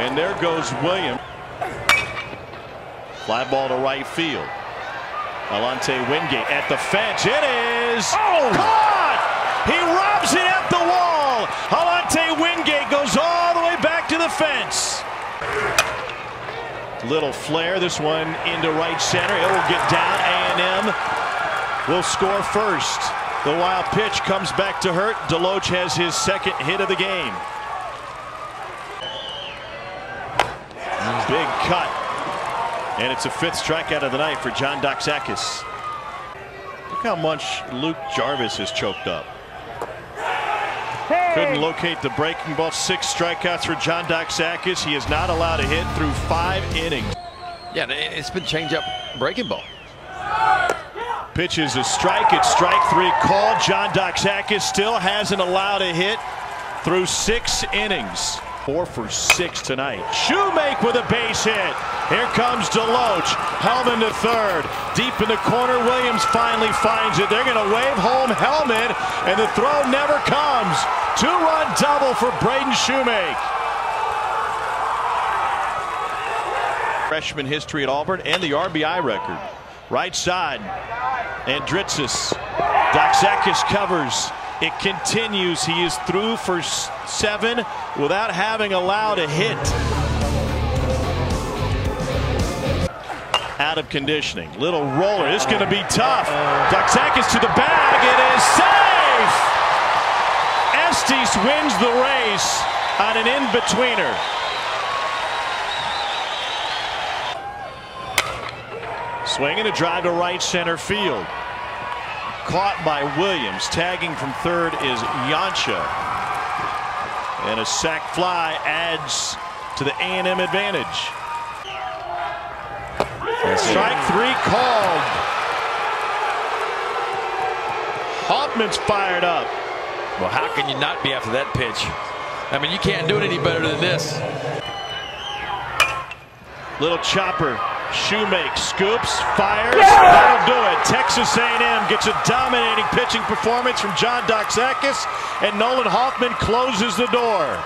And there goes William. Fly ball to right field. Alante Wingate at the fence. It is oh. caught. He robs it at the wall. Alante Wingate goes all the way back to the fence. Little flare. This one into right center. It will get down. A&M will score first. The wild pitch comes back to hurt. DeLoach has his second hit of the game. Big cut. And it's a fifth strikeout of the night for John Doxakis. Look how much Luke Jarvis has choked up. Hey. Couldn't locate the breaking ball. Six strikeouts for John Doxakis. He is not allowed to hit through five innings. Yeah, it's been change up breaking ball. Pitches a strike. It's strike three called. John Doxakis still hasn't allowed a hit through six innings. Four for six tonight. Shoemake with a base hit. Here comes DeLoach. Hellman to third. Deep in the corner. Williams finally finds it. They're going to wave home Hellman, and the throw never comes. Two-run double for Braden Shoemake. Freshman history at Auburn and the RBI record. Right side. Andritzis. Doxakis covers. It continues. He is through for seven without having allowed a hit. Out of conditioning. Little roller. It's going to be tough. Doxakis to the bag. It is safe. Estes wins the race on an in-betweener. Swinging a drive to right center field caught by Williams. Tagging from third is Janca. And a sac fly adds to the A&M advantage. Strike three called. Hoffman's fired up. Well, how can you not be after that pitch? I mean, you can't do it any better than this. Little chopper Shoemake scoops, fires, that'll do it. Texas A&M gets a dominating pitching performance from John Doxakis, and Nolan Hoffman closes the door.